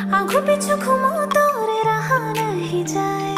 आंखों पीछू घूमो तो रे रहा नहीं जाए रे